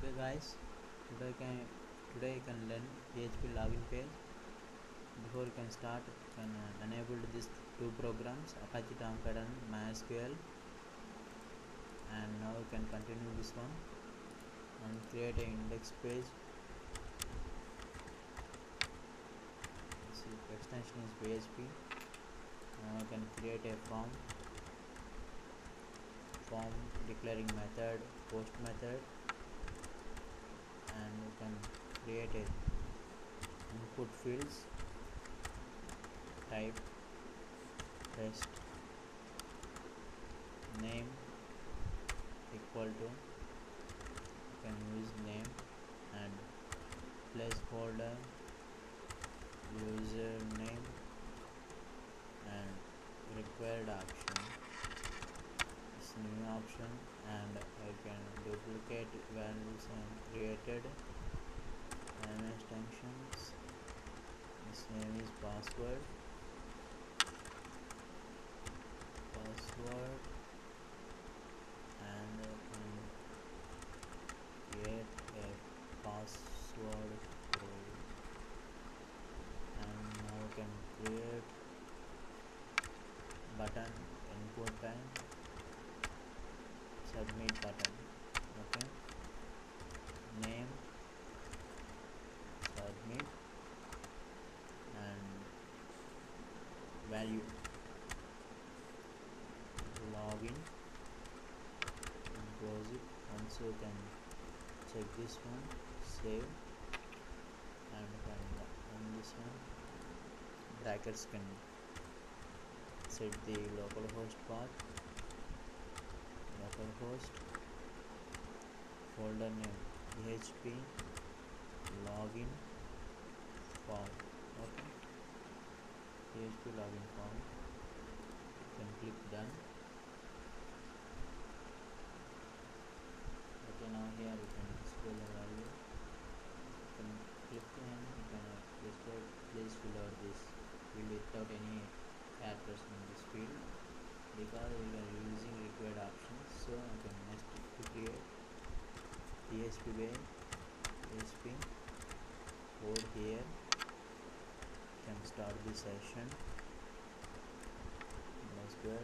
okay guys. Today can today you can learn php login page. Before you can start you can uh, enable these two programs apache tomcat and mysql. And now you can continue this one and create an index page. See extension is php now you can create a form. Form declaring method post method can create a input fields type test name equal to you can use name and placeholder username and required option. This new option and I can duplicate values and created and extensions this name is password. Password. And can create a password code. And now can create button input time submit button okay name submit and value login once you can check this one save. And run this one brackets can set the localhost path. Localhost. Folder name php login form. Okay. Php login form. You can click done okay now here you can display the value you can click and you can uh, display please fill out this field without any characters in this field because we are using required options so I can next to create PHP way PHP code here. Can start the session. Let's go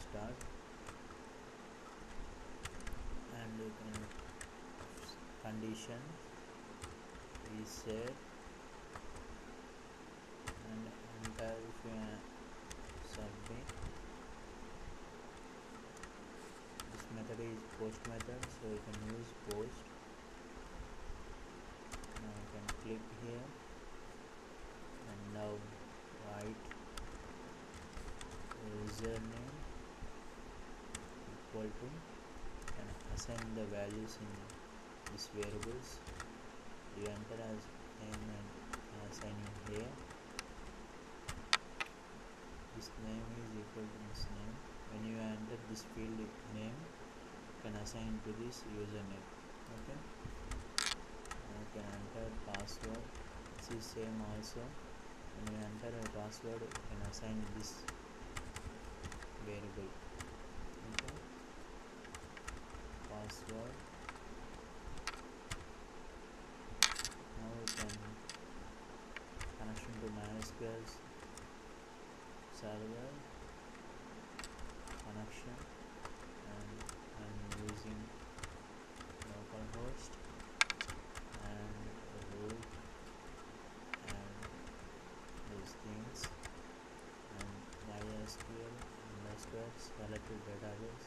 start. And you can condition. Is set and enter if you submit this method is post method so you can use post. Now you can click here. And now write username equal to and assign the values in these variables. You enter as name and assigning here. This name is equal to this name. When you enter this field name can assign to this username? Okay. You can enter password. This is same also. When you enter a password you can assign this variable. Okay. Password now you can connection to MySQL server connection and I'm using localhost and root and these things and MySQL selected database.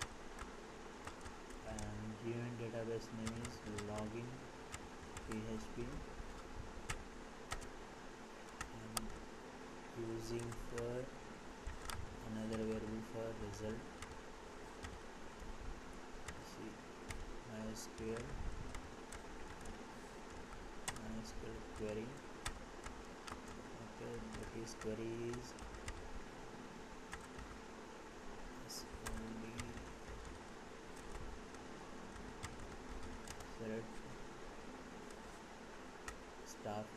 And given database name is login php. And using for another variable for result. See mysql. Mysql query. Okay that is query is only select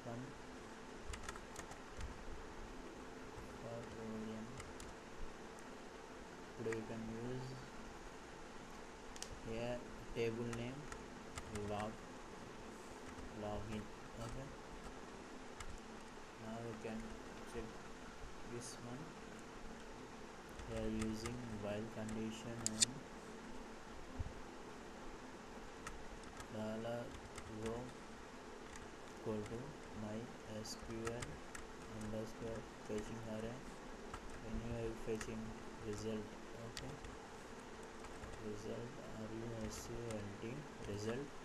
from for today you can use here table name log login okay now you can check this one. We are using while condition and dollar row equal to my sql underscore fetching array when you are fetching result okay? Result r u s u l t result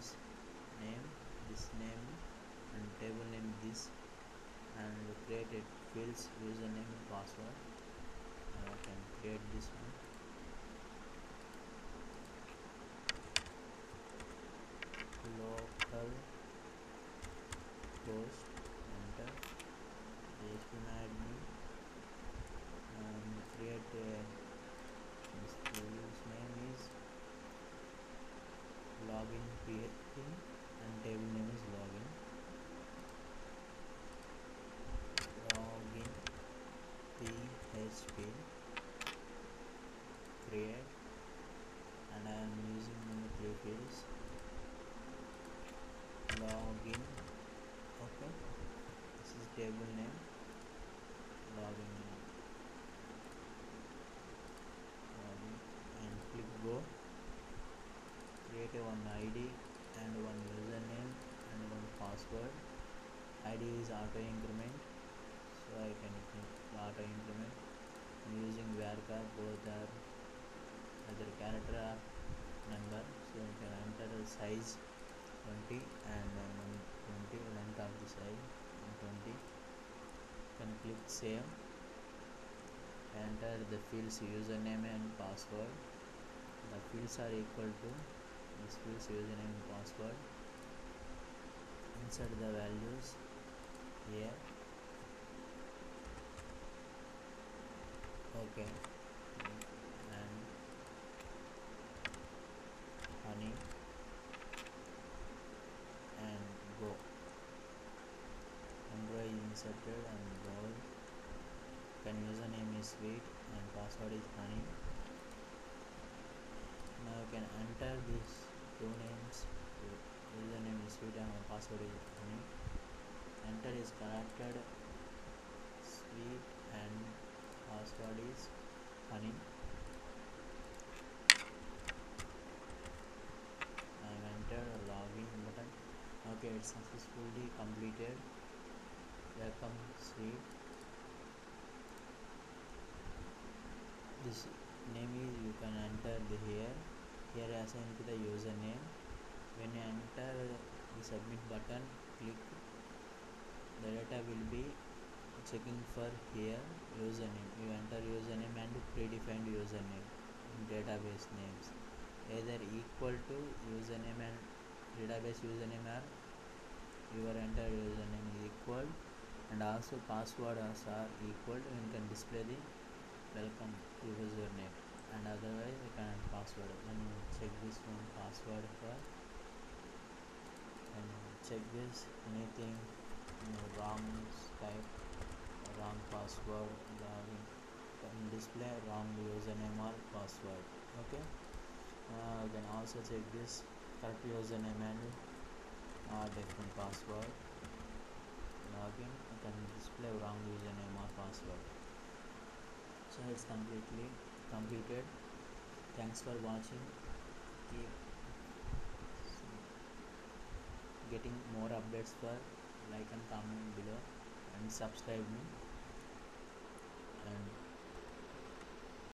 database name this name and table name this and create a fields username and password. And I can create this one. Local host enter. Admin and create a this name is login php and table name is login. Login php create and I am using only three fields. Login okay. This is table name. Login name. Login and click go. Create one id and one username and one password. Id is auto increment so i can auto increment. I'm using varchar both are either character number so you can enter the size 20 and uh, 20 length of the size and 20 can click save. Enter the fields username and password. The fields are equal to this fields username and password insert the values here. Okay. And honey. And go. Android inserted and bold can username is sweet and password is honey. Now you can enter these two names username is sweet and password is honey enter is corrected. Sweet and password is honey. I have entered login button. Okay it's successfully completed. Welcome sweet. This name is you can enter here here assign to the username when you enter the submit button click the data will be checking for here username you enter username and predefined username in database names either equal to username and database username are your enter username is equal and also password are equal you can display the welcome username and otherwise you can password then you check this one password for and check this anything you know, wrong type wrong password login can display wrong username or password okay? Uh, you can also check this correct username and uh, different password. Login you can display wrong username or password. So it's completely completed thanks for watching keep getting more updates for like and comment below and subscribe me and